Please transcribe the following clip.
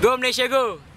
Go Malaysia go!